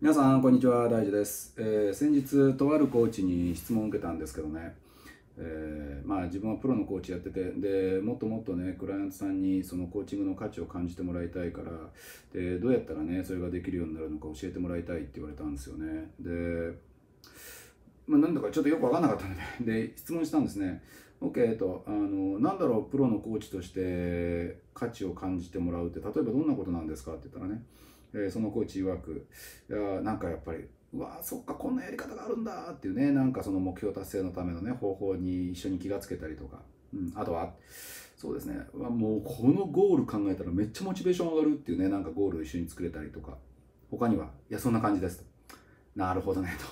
皆さんこんにちは。大樹です、えー先日とあるコーチに質問を受けたんですけどね、えーまあ自分はプロのコーチやっててでもっともっとねクライアントさんにそのコーチングの価値を感じてもらいたいからでどうやったらねそれができるようになるのか教えてもらいたいって言われたんですよね。で、まあ、なんだかちょっとよく分かんなかったのでで質問したんですね。OK とあのなんだろうプロのコーチとして価値を感じてもらうって例えばどんなことなんですかって言ったらねえーそのコーチ曰くいやなんかやっぱりうわそっかこんなやり方があるんだっていうねなんかその目標達成のためのね方法に一緒に気がつけたりとか、うん、あとはそうですね。もうこのゴール考えたらめっちゃモチベーション上がるっていうねなんかゴールを一緒に作れたりとか。他にはいやそんな感じですと。なるほどねと。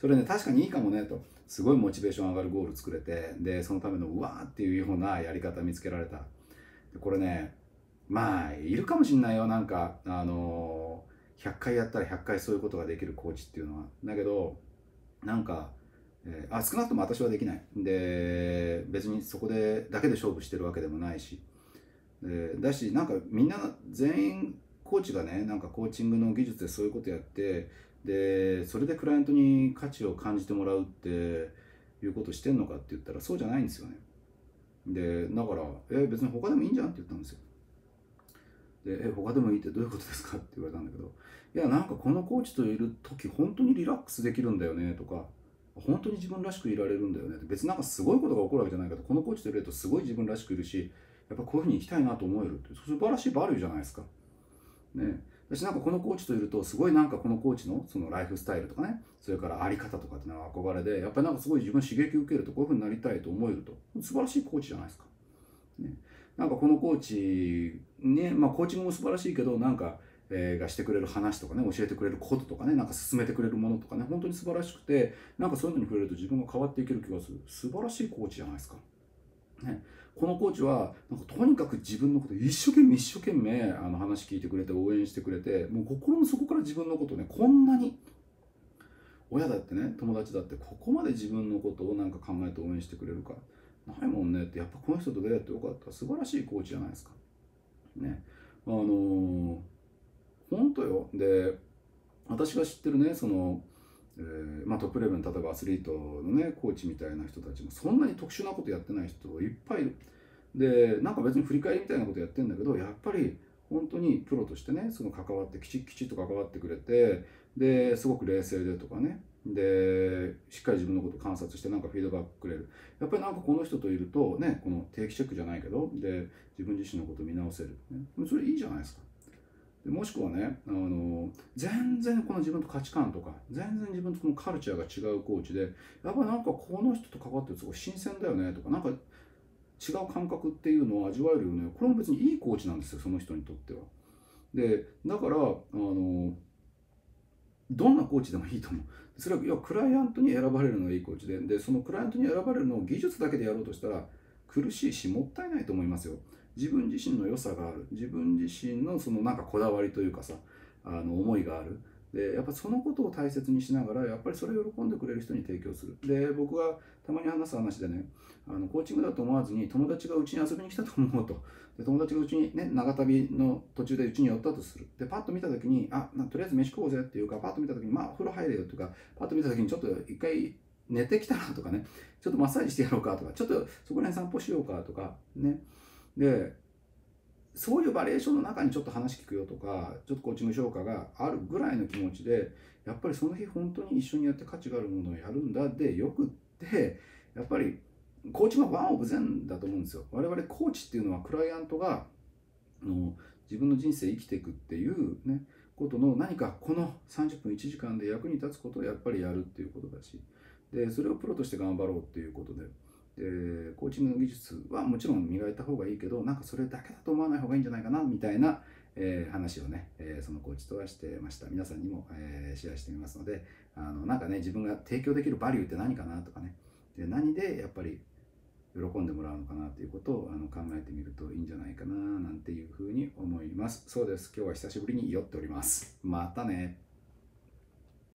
それね確かにいいかもねと。すごいモチベーション上がるゴール作れてでそのためのうわーっていうようなやり方見つけられた。これねまあいるかもしんないよ。なんかあの100回やったら100回そういうことができるコーチっていうのは。だけどなんか、えーあ少なくとも私はできない。で別にそこでだけで勝負してるわけでもないし。でだしなんかみんな全員コーチがねなんかコーチングの技術でそういうことやってでそれでクライアントに価値を感じてもらうっていうことしてんのかって言ったらそうじゃないんですよね。でだから「え別に他でもいいんじゃん」って言ったんですよ。で、え、他でもいいってどういうことですか？って言われたんだけど、いや、なんかこのコーチといる時、本当にリラックスできるんだよねとか、本当に自分らしくいられるんだよねって、別になんかすごいことが起こるわけじゃないけど、このコーチといるとすごい自分らしくいるし、やっぱこういうふうに生きたいなと思えるって、素晴らしいバリューじゃないですか。ね。私なんかこのコーチといると、すごいなんかこのコーチのそのライフスタイルとかね、それからあり方とかっていうのは憧れで、やっぱりなんかすごい自分刺激を受けると、こういうふうになりたいと思えると、素晴らしいコーチじゃないですか。なんかこのコーチね、まあコーチングも素晴らしいけど、なんか、えーがしてくれる話とかね、教えてくれることとかね、なんか進めてくれるものとかね、本当に素晴らしくて、なんかそういうのに触れると自分が変わっていける気がする。素晴らしいコーチじゃないですか。ね、このコーチは、なんかとにかく自分のこと一生懸命一生懸命あの話聞いてくれて応援してくれて、もう心の底から自分のことをね、こんなに親だってね、友達だってここまで自分のことをなんか考えて応援してくれるか。ないもんね。ってやっぱこの人と出会ってよかった。素晴らしいコーチじゃないですか。ね。あのー、本当よ。で私が知ってるねその、えーまあ、トップレベルの例えばアスリートのねコーチみたいな人たちもそんなに特殊なことやってない人いっぱいいる。でなんか別に振り返りみたいなことやってんだけどやっぱり本当にプロとしてねその関わってきちきちっと関わってくれてですごく冷静でとかね。でしっかり自分のこと観察してなんかフィードバックくれる。やっぱりなんかこの人といるとねこの定期チェックじゃないけどで自分自身のこと見直せる、ね、それいいじゃないですか。でもしくはねあの全然この自分と価値観とか全然自分とこのカルチャーが違うコーチでやっぱりなんかこの人と関わってるとすごい新鮮だよねとかなんか違う感覚っていうのを味わえるよね。これも別にいいコーチなんですよその人にとっては。でだからあのどんなコーチでもいいと思う。それは要はクライアントに選ばれるのがいいコーチででそのクライアントに選ばれるのを技術だけでやろうとしたら苦しいしもったいないと思いますよ。自分自身の良さがある。自分自身のそのなんかこだわりというかさあの思いがある。でやっぱそのことを大切にしながらやっぱりそれを喜んでくれる人に提供する。で僕がたまに話す話でねあのコーチングだと思わずに友達がうちに遊びに来たと思うと。で友達がうちにね長旅の途中でうちに寄ったとする。でパッと見た時にあなとりあえず飯食おうぜっていうかパッと見た時にまあお風呂入れよっていうかパッと見た時にちょっと一回寝てきたなとかねちょっとマッサージしてやろうかとかちょっとそこら辺散歩しようかとかね。でそういうバリエーションの中にちょっと話聞くよとかちょっとコーチング評価があるぐらいの気持ちでやっぱりその日本当に一緒にやって価値があるものをやるんだでよくってやっぱりコーチはワンオブゼンだと思うんですよ。我々コーチっていうのはクライアントがの自分の人生生きていくっていうねことの何かこの30分1時間で役に立つことをやっぱりやるっていうことだしでそれをプロとして頑張ろうっていうことででコーチングの技術はもちろん磨いた方がいいけどなんかそれだけだと思わない方がいいんじゃないかなみたいな、えー話をね、えーそのコーチとはしてました。皆さんにも、えーシェアしてみますのであのなんかね自分が提供できるバリューって何かなとかね。で何でやっぱり喜んでもらうのかなということをあの考えてみるといいんじゃないかななんていうふうに思います。そうです。今日は久しぶりに酔っております。またね。